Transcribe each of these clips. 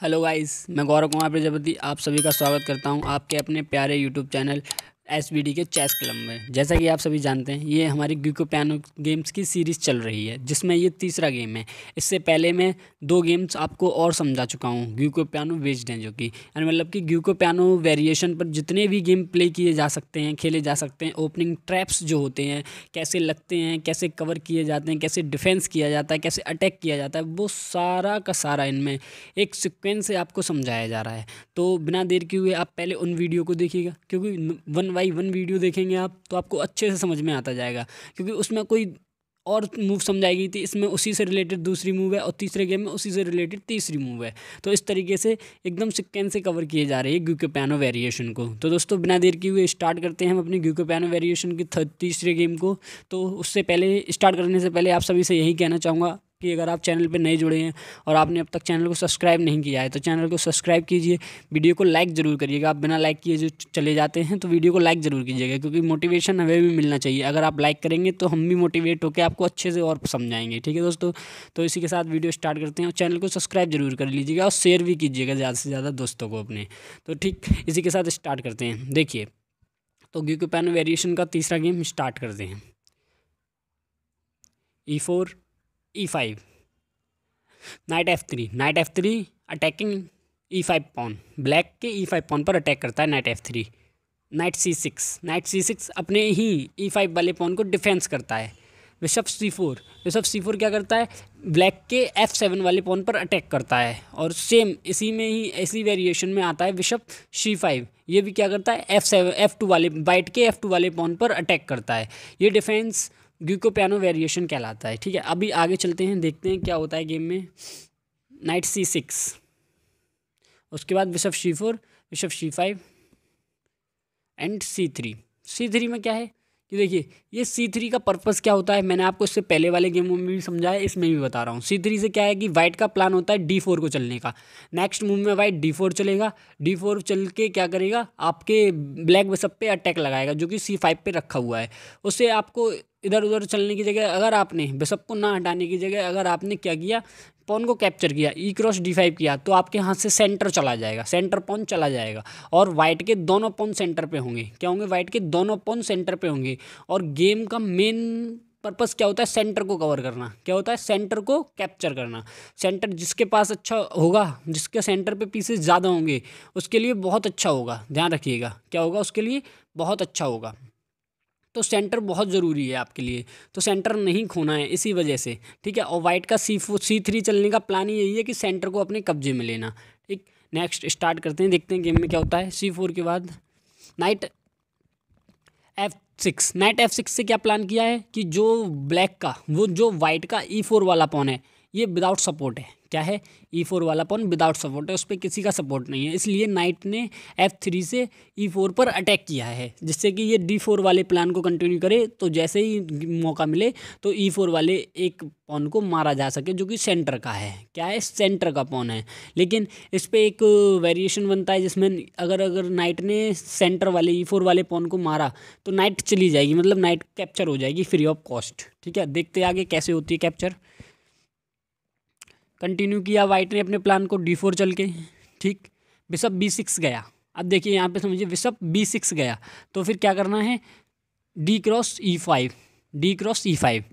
Hello guys मैं गौरव कुमार प्रजापति, आप सभी का स्वागत करता हूँ आपके अपने प्यारे YouTube channel S K chess club में। जैसा कि आप सभी जानते हैं, ये हमारी ग्यूको पियानो गेम्स की सीरीज़ चल रही है, जिसमें ये तीसरा गेम है। इससे पहले मैं दो गेम्स आपको और समझा चुका हूँ ग्यूको पियानो वेस्ड हैं जो कि। यानी मतलब कि ग्यूको पियानो वेरिएशन पर जितने भी गेम प्ले किए जा सकते हैं, खेले जा सकते हैं ओपनिंग ट्रैप्स जो होते हैं, कैसे लगते हैं, कैसे कवर किए जाते हैं, कैसे डिफेंस किया जाता है, कैसे अटैक किया जाता है, वो सारा का सारा इनमें एक सिक्वेंस से आपको समझाया जा रहा है। तो बिना देर के हुए आप पहले उन वीडियो को देखिएगा, क्योंकि वन बाई वन वीडियो देखेंगे आप तो आपको अच्छे से समझ में आता जाएगा। क्योंकि उसमें कोई और मूव समझाई गई थी इसमें उसी से रिलेटेड दूसरी मूव है और तीसरे गेम में उसी से रिलेटेड तीसरी मूव है। तो इस तरीके से एकदम सिक्वेंस से कवर किए जा रहे हैं ग्यूके पैनो वेरिएशन को। तो दोस्तों, बिना देर किए हुए स्टार्ट करते हैं हम अपनी ग्यूके पैनो वेरिएशन की तीसरे गेम को। तो उससे पहले स्टार्ट करने से पहले आप सभी से यही कहना चाहूँगा कि अगर आप चैनल पर नए जुड़े हैं और आपने अब तक चैनल को सब्सक्राइब नहीं किया है तो चैनल को सब्सक्राइब कीजिए। वीडियो को लाइक ज़रूर करिएगा। आप बिना लाइक किए जो चले जाते हैं तो वीडियो को लाइक ज़रूर कीजिएगा, क्योंकि मोटिवेशन हमें भी मिलना चाहिए। अगर आप लाइक करेंगे तो हम भी मोटिवेट होकर आपको अच्छे से और समझाएँगे। ठीक है दोस्तों? तो इसी के साथ वीडियो स्टार्ट करते हैं और चैनल को सब्सक्राइब ज़रूर कर लीजिएगा और शेयर भी कीजिएगा ज़्यादा से ज़्यादा दोस्तों को अपने। तो ठीक, इसी के साथ स्टार्ट करते हैं। देखिए तो ग्यू पैन वेरिएशन का तीसरा गेम स्टार्ट करते हैं। E four E five knight F three knight F three attacking E five pawn black के ई फाइव पॉन पर अटैक करता है knight F three knight C six knight C six अपने ही ई e फाइव वाले pawn को डिफेंस करता है। Bishop C four bishop C four क्या करता है? ब्लैक के एफ़ सेवन वाले पॉन पर अटैक करता है। और सेम इसी में ही ऐसी वेरिएशन में आता है बिशप सी फाइव ये भी क्या करता है? एफ़ सेवन एफ़ टू वाले वाइट के एफ़ टू वाले पॉन पर अटैक करता है। ये डिफेंस ग्यूको पियानो वेरिएशन कहलाता है, ठीक है? अभी आगे चलते हैं, देखते हैं क्या होता है गेम में। Knight C six. उसके बाद bishop C four bishop C five and C three. C three में क्या है? कि देखिए, ये सी थ्री का पर्पस क्या होता है? मैंने आपको इससे पहले वाले गेमों में भी समझाया, इसमें भी बता रहा हूँ। सी थ्री से क्या है कि वाइट का प्लान होता है डी फोर को चलने का। नेक्स्ट मूव में वाइट डी फोर चलेगा। डी फोर चल के क्या करेगा? आपके ब्लैक बिशप पे अटैक लगाएगा, जो कि सी फाइव पे रखा हुआ है। उससे आपको इधर उधर चलने की जगह अगर आपने बिशप को ना हटाने की जगह अगर आपने क्या किया, पॉन को कैप्चर किया ई क्रॉस डी फाइव किया तो आपके हाथ से सेंटर चला जाएगा, सेंटर पॉन चला जाएगा और वाइट के दोनों पॉन सेंटर पे होंगे। क्या होंगे? वाइट के दोनों पॉन सेंटर पे होंगे और गेम का मेन पर्पस क्या होता है? सेंटर को कवर करना। क्या होता है? सेंटर को कैप्चर करना। सेंटर जिसके पास अच्छा होगा, जिसके सेंटर पे पीसेस ज़्यादा होंगे, उसके लिए बहुत अच्छा होगा। ध्यान रखिएगा। क्या होगा? उसके लिए बहुत अच्छा होगा। तो सेंटर बहुत ज़रूरी है आपके लिए। तो सेंटर नहीं खोना है, इसी वजह से, ठीक है? और वाइट का सी सी थ्री चलने का प्लान ही यही है कि सेंटर को अपने कब्जे में लेना, ठीक? नेक्स्ट स्टार्ट करते हैं, देखते हैं गेम में क्या होता है। सी फोर के बाद knight F six knight F six से क्या प्लान किया है कि जो ब्लैक का, वो जो वाइट का ई e फोर वाला पॉन है, ये विदाउट सपोर्ट है। क्या है? ई e फोर वाला पॉन विदाउट सपोर्ट है उस पर किसी का सपोर्ट नहीं है। इसलिए नाइट ने एफ़ थ्री से ई e फोर पर अटैक किया है, जिससे कि ये डी फोर वाले प्लान को कंटिन्यू करे तो जैसे ही मौका मिले तो ई e फोर वाले एक पॉन को मारा जा सके, जो कि सेंटर का है। क्या है? सेंटर का पॉन है। लेकिन इस पर एक वेरिएशन बनता है, जिसमें अगर अगर नाइट ने सेंटर वाले ई फोर वाले पॉन को मारा तो नाइट चली जाएगी मतलब नाइट कैप्चर हो जाएगी फ्री ऑफ़ कॉस्ट ठीक है? देखते आगे कैसे होती है कैप्चर कंटिन्यू किया वाइट ने अपने प्लान को डी फोर चल के। ठीक? बिशप बी सिक्स गया। अब देखिए, यहाँ पे समझिए बिशप बी सिक्स गया। तो फिर क्या करना है? D cross E five D cross E five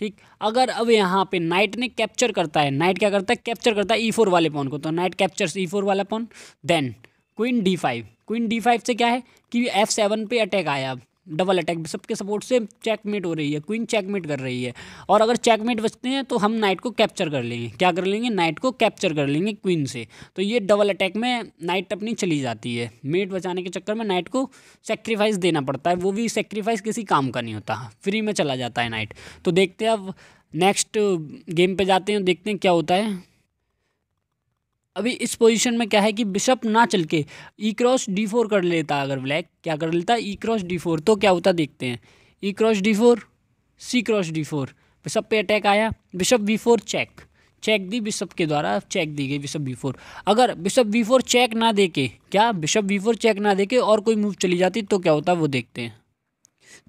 ठीक? अगर अब यहाँ पे नाइट ने कैप्चर करता है नाइट क्या करता है? कैप्चर करता है ई फोर वाले पॉन को। तो नाइट कैप्चर ई फोर वाला pawn then queen D five queen D five से क्या है? कि एफ़ सेवन पे अटैक आया अब। डबल अटैक बिशप के सपोर्ट से चेकमेट हो रही है क्वीन चेकमेट कर रही है। और अगर चेकमेट बचते हैं तो हम नाइट को कैप्चर कर लेंगे। क्या कर लेंगे? नाइट को कैप्चर कर लेंगे क्वीन से। तो ये डबल अटैक में नाइट अपनी चली जाती है। मेट बचाने के चक्कर में नाइट को सेक्रीफाइस देना पड़ता है। वो भी सेक्रीफाइस किसी काम का नहीं होता। फ्री में चला जाता है नाइट तो देखते हैं अब नेक्स्ट गेम पे जाते हैं, देखते हैं क्या होता है। अभी इस पोजीशन में क्या है कि बिशप ना चल के ई क्रॉस डी फोर कर लेता अगर ब्लैक क्या कर लेता ई क्रॉस डी फोर तो क्या होता देखते हैं। E cross D four C cross D four bishop पे अटैक आया। Bishop B four check check दी बिशप के द्वारा। चेक दी गई बिशप वी फोर अगर बिशप वी फोर चेक ना दे के, क्या बिशप वी फोर चेक ना दे के और कोई मूव चली जाती तो क्या होता वो देखते हैं।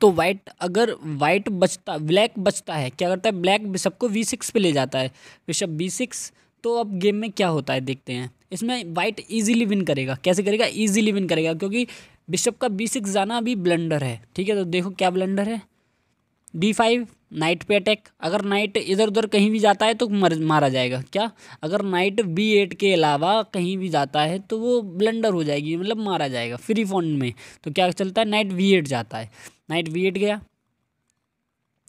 तो वाइट अगर वाइट बचता ब्लैक बचता है, क्या करता है? ब्लैक बिशप को वी सिक्स पे ले जाता है। बिशप बी सिक्स तो अब गेम में क्या होता है, देखते हैं। इसमें वाइट इजीली विन करेगा। कैसे करेगा? इजीली विन करेगा, क्योंकि बिशप का बी सिक्स जाना अभी ब्लंडर है। ठीक है तो देखो क्या ब्लंडर है। डी फाइव नाइट पे अटैक अगर नाइट इधर उधर कहीं भी जाता है तो मर, मारा जाएगा। क्या? अगर नाइट बी एट के अलावा कहीं भी जाता है तो वो ब्लंडर हो जाएगी मतलब मारा जाएगा फ्री फ़ोन में। तो क्या चलता है? नाइट वी एट जाता है। नाइट वी एट गया।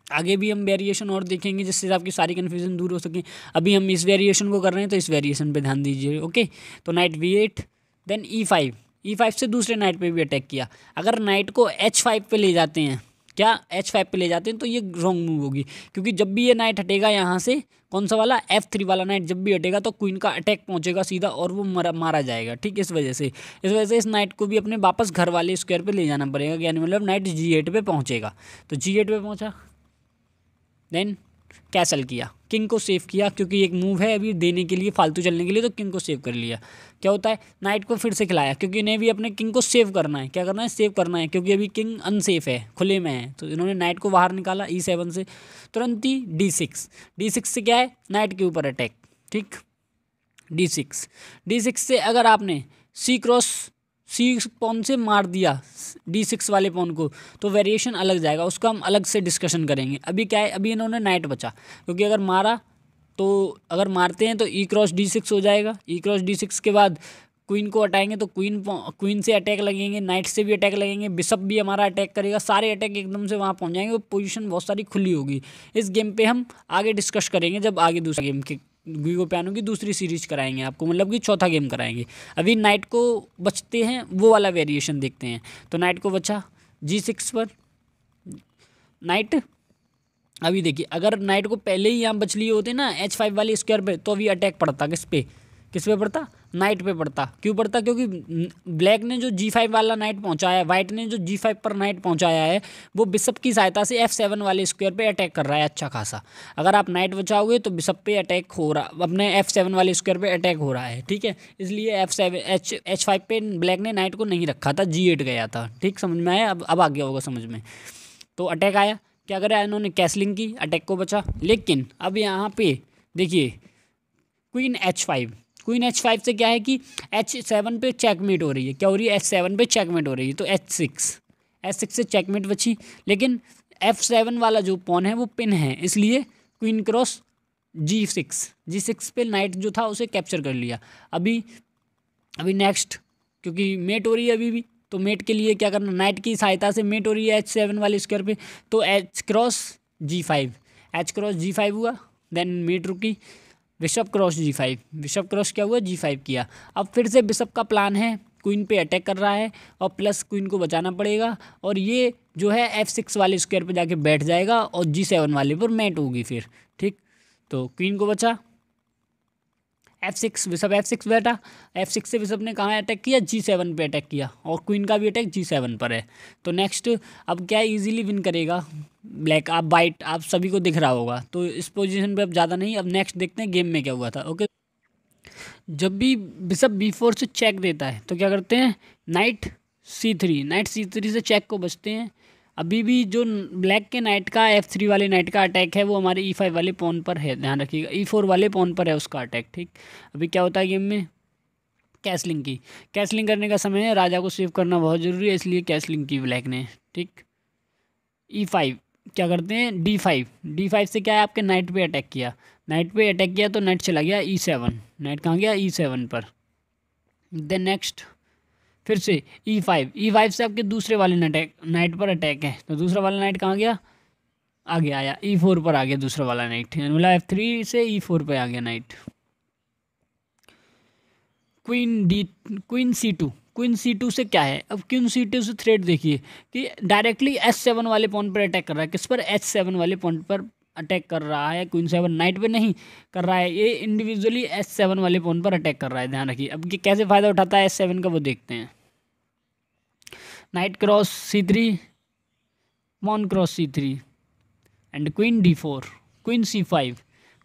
आगे भी हम वेरिएशन और देखेंगे जिससे आपकी सारी कन्फ्यूज़न दूर हो सके। अभी हम इस वेरिएशन को कर रहे हैं तो इस वेरिएशन पे ध्यान दीजिए ओके तो knight B eight then E five E five से दूसरे नाइट पे भी अटैक किया। अगर नाइट को एच फाइव पे ले जाते हैं, क्या एच फाइव पे ले जाते हैं तो ये रॉन्ग मूव होगी। क्योंकि जब भी ये नाइट हटेगा यहाँ से, कौन सा वाला? एफ़ थ्री वाला नाइट जब भी हटेगा तो क्वीन का अटैक पहुँचेगा सीधा और वो मरा, मारा जाएगा, ठीक? इस वजह से, इस वजह से इस नाइट को भी अपने वापस घर वाले स्क्वायर पे ले जाना पड़ेगा, यानी मतलब नाइट जी एट पर पहुँचेगा। तो जी एट पर पहुँचा। देन कैसल किया। किंग को सेव किया क्योंकि एक मूव है अभी देने के लिए, फालतू चलने के लिए तो किंग को सेव कर लिया। क्या होता है? नाइट को फिर से खिलाया क्योंकि इन्हें भी अपने किंग को सेव करना है। क्या करना है? सेव करना है क्योंकि अभी किंग अनसेफ है, खुले में है। तो इन्होंने नाइट को बाहर निकाला ई सेवन से। तुरंत ही डी सिक्स डी सिक्स से क्या है? नाइट के ऊपर अटैक ठीक? डी सिक्स डी सिक्स से अगर आपने सी क्रॉस सी पॉन से मार दिया डी सिक्स वाले पॉन को तो वेरिएशन अलग जाएगा, उसका हम अलग से डिस्कशन करेंगे। अभी क्या है, अभी इन्होंने नाइट बचा, क्योंकि अगर मारा तो अगर मारते हैं तो ई क्रॉस डी सिक्स हो जाएगा। ई क्रॉस डी सिक्स के बाद क्वीन को हटाएँगे तो क्वीन क्वीन से अटैक लगेंगे नाइट से भी अटैक लगेंगे बिशप भी हमारा अटैक करेगा, सारे अटैक एकदम से वहाँ पहुँच जाएँगे पोजीशन बहुत सारी खुली होगी। इस गेम पे हम आगे डिस्कस करेंगे जब आगे दूसरे गेम के वीगो पियानो की दूसरी सीरीज़ कराएँगे आपको मतलब कि चौथा गेम कराएँगे। अभी नाइट को बचते हैं, वो वाला वेरिएशन देखते हैं। तो नाइट को बचा जी सिक्स पर। नाइट अभी देखिए, अगर नाइट को पहले ही यहाँ बच लिए होते ना एच फाइव वाले स्क्वायर पे तो अभी अटैक पड़ता किस पे? किस पे पड़ता? नाइट पे पड़ता। क्यों पड़ता? क्योंकि ब्लैक ने जो जी फाइव वाला नाइट पहुँचाया है वाइट ने जो जी फाइव पर नाइट पहुँचाया है, वो बिशप की सहायता से एफ़ सेवन वाले स्क्वायर पे अटैक कर रहा है अच्छा खासा। अगर आप नाइट बचाओगे तो बिशप पे अटैक हो रहा, अपने एफ़ सेवन वाले स्क्वायर पे अटैक हो रहा है, ठीक है? इसलिए F seven H H five पे ब्लैक ने नाइट को नहीं रखा था जी एट गया था, ठीक? समझ में आया? अब अब आ गया होगा समझ में। तो अटैक आया। क्या करा इन्होंने? कैसलिंग की अटैक को बचा। लेकिन अब यहाँ पे देखिए queen H five queen H five से क्या है कि एच सेवन पे चेकमेट हो रही है। क्या हो रही है? एच सेवन पे चेकमेट हो रही है तो एच सिक्स एच सिक्स से चेकमेट बची, लेकिन एफ़ सेवन वाला जो पॉन है, वो पिन है, इसलिए queen cross G six G six पे नाइट जो था, उसे कैप्चर कर लिया। अभी अभी नेक्स्ट क्योंकि मेट हो रही है अभी भी तो मेट के लिए क्या करना नाइट की सहायता से मेट हो रही है एच सेवन वाले स्क्वायर पे तो H cross G five H cross G five हुआ देन मेट रुकी। Bishop cross G five bishop cross क्या हुआ? जी फाइव किया। अब फिर से बिशप का प्लान है। क्वीन पे अटैक कर रहा है और प्लस क्वीन को बचाना पड़ेगा और ये जो है एफ़ सिक्स वाले स्क्वायर पे जाके बैठ जाएगा और जी सेवन वाले पर मैट होगी फिर। ठीक? तो क्वीन को बचा। F six bishop F six बैठा एफ़ सिक्स से बिशप ने कहाँ अटैक किया? जी सेवन पे अटैक किया। और क्वीन का भी अटैक जी सेवन पर है। तो नेक्स्ट अब क्या इजीली विन करेगा? ब्लैक आप वाइट आप सभी को दिख रहा होगा। तो इस पोजीशन पे अब ज़्यादा नहीं, अब नेक्स्ट देखते हैं गेम में क्या हुआ था। ओके जब भी बिशप बी फोर से चेक देता है तो क्या करते हैं? Knight C three knight C three से चेक को बचते हैं। अभी भी जो ब्लैक के नाइट का एफ़ थ्री वाले नाइट का अटैक है, वो हमारे ई e फाइव वाले पॉन पर है, ध्यान रखिएगा। ई e फोर वाले पॉन पर है उसका अटैक ठीक? अभी क्या होता है गेम में? कैसलिंग की। कैसलिंग करने का समय है, राजा को सेव करना बहुत ज़रूरी है, इसलिए कैसलिंग की ब्लैक ने, ठीक? ई e फाइव क्या करते हैं? डी फाइव डी फाइव से क्या है आपके? नाइट पे अटैक किया। नाइट पे अटैक किया तो नाइट चला गया ई सेवन नाइट कहाँ गया? ई सेवन पर। देन नेक्स्ट फिर से ई फाइव ई फाइव से आपके दूसरे वाले नाइट नाइट पर अटैक है। तो दूसरा वाला नाइट कहाँ गया? आगे आया। ई फोर पर आ गया दूसरा वाला नाइट मतलब एफ़ थ्री से ई फोर पर आ गया knight queen D queen C two queen C two से क्या है? अब क्वीन सी टू से थ्रेड देखिए कि डायरेक्टली एस सेवन वाले पॉइंट पर अटैक कर रहा है। किस पर? एच सेवन वाले पॉइंट पर अटैक कर रहा है। क्वीन सेवन नाइट पे नहीं, कर रहा है। ये इंडिविजुअली एस सेवन वाले पॉइंट पर अटैक कर रहा है। ध्यान रखिए। अब कैसे फ़ायदा उठाता है एस सेवन का वो देखते हैं। Knight cross C three, pawn cross C three, and queen D four, queen C five.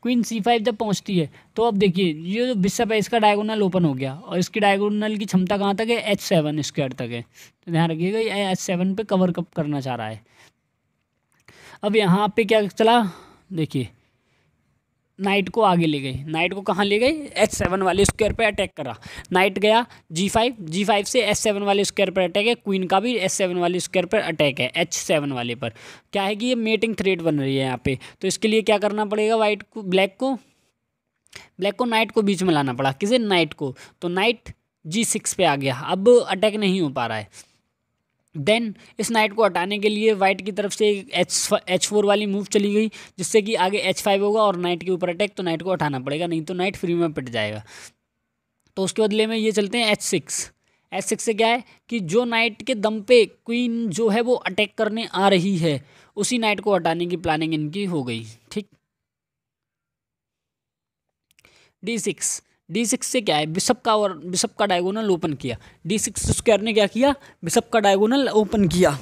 Queen C five जब पहुँचती है तो अब देखिए, ये जो बिशप है इसका डायगोनल ओपन हो गया, और इसकी डायगोनल की क्षमता कहाँ तक है? एच सेवन स्क्वायर तक है। तो ध्यान रखिएगा, ये एच सेवन पर कवर कप करना चाह रहा है। अब यहाँ पे क्या चला? देखिए नाइट को आगे ले गई नाइट को कहाँ ले गई एच सेवन वाले स्क्वायर पे अटैक करा। नाइट गया जी फाइव जी फाइव से एच सेवन वाले स्क्वायर पर अटैक है। क्वीन का भी एच सेवन वाले स्क्वायर पर अटैक है एच सेवन वाले पर। क्या है कि ये मेटिंग थ्रेड बन रही है यहाँ पे। तो इसके लिए क्या करना पड़ेगा वाइट को ब्लैक को? ब्लैक को नाइट को बीच में लाना पड़ा। किसे? नाइट को। तो नाइट जी सिक्स पे आ गया। अब अटैक नहीं हो पा रहा है। देन इस नाइट को हटाने के लिए वाइट की तरफ़ से एक एच एच फोर वाली मूव चली गई, जिससे कि आगे एच फाइव होगा और नाइट के ऊपर अटैक तो नाइट को हटाना पड़ेगा, नहीं तो नाइट फ्री में पिट जाएगा। तो उसके बदले में ये चलते हैं एच सिक्स एच सिक्स से क्या है कि जो नाइट के दम पे क्वीन जो है वो अटैक करने आ रही है, उसी नाइट को हटाने की प्लानिंग इनकी हो गई, ठीक? डी सिक्स डी सिक्स से क्या है? बिशप का और बिशप का डायगोनल ओपन किया। डी सिक्स स्क्वायर ने क्या किया? बिशप का डायगोनल ओपन किया।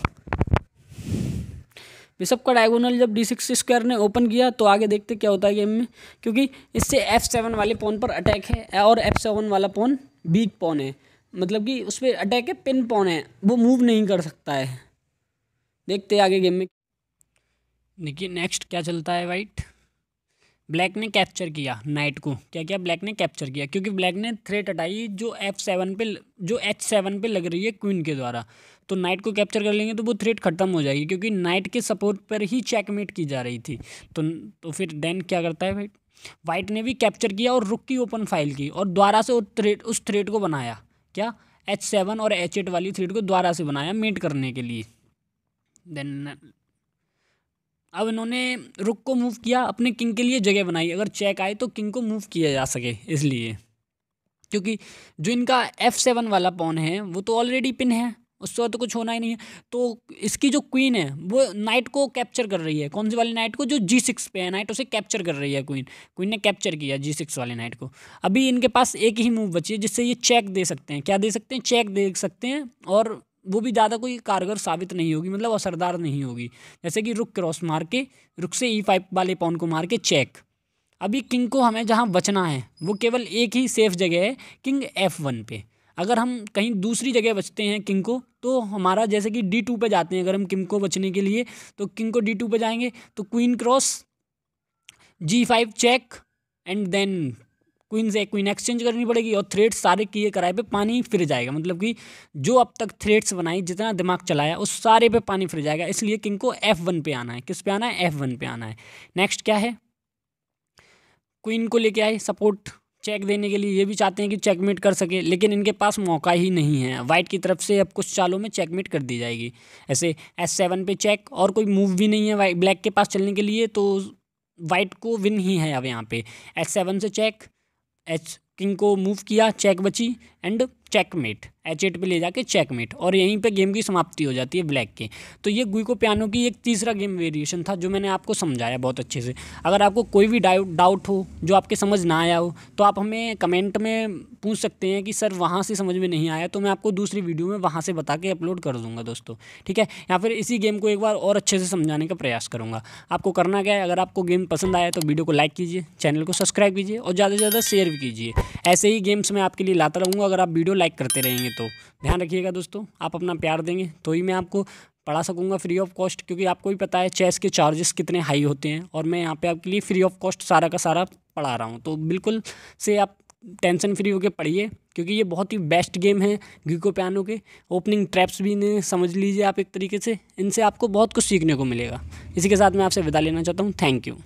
बिशप का डायगोनल जब डी सिक्स स्क्वायर ने ओपन किया तो आगे देखते क्या होता है गेम में? क्योंकि इससे एफ़ सेवन वाले पोन पर अटैक है और एफ़ सेवन वाला पोन वीक पोन है। मतलब कि उस पर अटैक है पिन पोन है। वो मूव नहीं कर सकता है। देखते आगे गेम में। देखिए नेक्स्ट क्या चलता है वाइट ब्लैक ने कैप्चर किया नाइट को। क्या किया ब्लैक ने कैप्चर किया? क्योंकि ब्लैक ने थ्रेट हटाई जो एफ़ सेवन पे जो एच सेवन पे लग रही है क्वीन के द्वारा। तो नाइट को कैप्चर कर लेंगे तो वो थ्रेट खत्म हो जाएगी क्योंकि नाइट के सपोर्ट पर ही चेकमेट की जा रही थी। तो तो फिर देन क्या करता है भाई? वाइट ने भी कैप्चर किया और रुक की ओपन फ़ाइल की और द्वारा से थ्रेट उस थ्रेड को बनाया। क्या? एच सेवन और एच एट वाली थ्रेड को द्वारा से बनाया मेट करने के लिए। देन अब इन्होंने रुक को मूव किया, अपने किंग के लिए जगह बनाई। अगर चेक आए तो किंग को मूव किया जा सके इसलिए। क्योंकि जो इनका एफ़ सेवन वाला पॉन है, वो तो ऑलरेडी पिन है, उससे तो कुछ होना ही नहीं है। तो इसकी जो क्वीन है, वो नाइट को कैप्चर कर रही है। कौन सी वाली नाइट को? जो जी सिक्स पे है नाइट उसे कैप्चर कर रही है क्वीन क्वीन ने कैप्चर किया जी सिक्स वाले नाइट को। अभी इनके पास एक ही मूव बची है, जिससे ये चेक दे सकते हैं। क्या दे सकते हैं? चेक दे सकते हैं और वो भी ज़्यादा कोई कारगर साबित नहीं होगी मतलब असरदार नहीं होगी। जैसे कि रुक क्रॉस मार के, रुक से ई फाइव वाले पॉन को मार के चेक अभी किंग को हमें जहाँ बचना है, वो केवल एक ही सेफ़ जगह है किंग एफ़ वन पे। अगर हम कहीं दूसरी जगह बचते हैं किंग को तो हमारा जैसे कि डी टू पर जाते हैं, अगर हम किंग को बचने के लिए तो किंग को डी टू पर जाएँगे तो queen cross G five check and then queen से क्वीन एक्सचेंज करनी पड़ेगी और थ्रेड्स सारे किए कराए पे पानी फिर जाएगा। मतलब कि जो अब तक थ्रेड्स बनाई, जितना दिमाग चलाया, उस सारे पे पानी फिर जाएगा। इसलिए किंग को एफ़ वन पे आना है। किस पे आना है? एफ़ वन पे आना है। नेक्स्ट क्या है? क्वीन को लेके आए सपोर्ट चेक देने के लिए। ये भी चाहते हैं कि चेकमेट कर सके, लेकिन इनके पास मौका ही नहीं है। वाइट की तरफ़ से अब कुछ चालों में चेकमेट कर दी जाएगी। ऐसे एस सेवन पे चेक और कोई मूव भी नहीं है ब्लैक के पास चलने के लिए तो वाइट को विन ही है अब यहाँ पे। एस सेवन से चेक एच किंग को मूव किया चेक बची। एंड चेकमेट एच एट पे ले जाके चेकमेट, और यहीं पे गेम की समाप्ति हो जाती है ब्लैक के। तो ये गुई को पियानो की एक तीसरा गेम वेरिएशन था, जो मैंने आपको समझाया बहुत अच्छे से। अगर आपको कोई भी डाउट डाउट हो, जो आपके समझ ना आया हो तो आप हमें कमेंट में पूछ सकते हैं कि, सर, वहाँ से समझ में नहीं आया तो मैं आपको दूसरी वीडियो में वहाँ से बता के अपलोड कर दूँगा दोस्तों। ठीक है? या फिर इसी गेम को एक बार और अच्छे से समझाने का प्रयास करूँगा। आपको करना क्या है, अगर आपको गेम पसंद आया तो वीडियो को लाइक कीजिए, चैनल को सब्सक्राइब कीजिए, और ज़्यादा से ज़्यादा शेयर भी कीजिए। ऐसे ही गेम्स मैं आपके लिए लाता रहूँगा अगर आप वीडियो लाइक करते रहेंगे तो। ध्यान रखिएगा दोस्तों, आप अपना प्यार देंगे तो ही मैं आपको पढ़ा सकूँगा फ्री ऑफ़ कॉस्ट क्योंकि आपको भी पता है चेस के चार्जेस कितने हाई होते हैं, और मैं यहाँ पे आपके लिए फ्री ऑफ़ कॉस्ट सारा का सारा पढ़ा रहा हूँ। तो बिल्कुल से आप टेंशन फ्री होकर पढ़िए, क्योंकि ये बहुत ही बेस्ट गेम है गीको पियानो के। ओपनिंग ट्रैप्स भी इन्हें समझ लीजिए आप एक तरीके से, इनसे आपको बहुत कुछ सीखने को मिलेगा। इसी के साथ मैं आपसे विदा लेना चाहता हूँ थैंक यू